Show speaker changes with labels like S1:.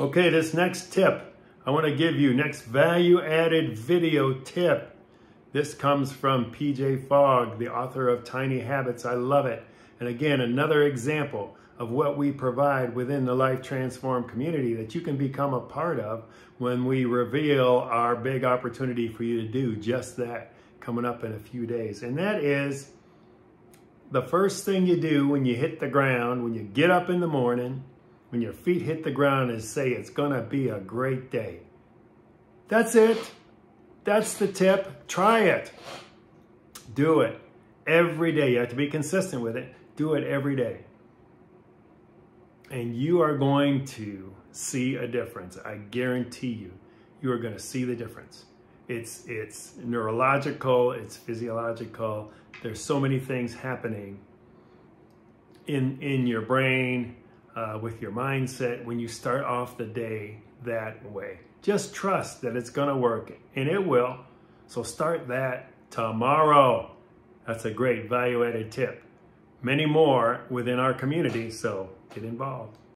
S1: Okay, this next tip I want to give you, next value added video tip. This comes from BJ Fogg, the author of Tiny Habits. I love it. And again, another example of what we provide within the Life Transform community that you can become a part of when we reveal our big opportunity for you to do just that coming up in a few days. And that is the first thing you do when you hit the ground, when you get up in the morning, when your feet hit the ground is say it's going to be a great day. That's it. That's the tip. Try it. Do it every day. You have to be consistent with it. Do it every day. And you are going to see a difference. I guarantee you, you are going to see the difference. It's, it's neurological, it's physiological. There's so many things happening in, in your brain, uh, with your mindset when you start off the day that way. Just trust that it's going to work, and it will. So start that tomorrow. That's a great value added tip. Many more within our community, so get involved.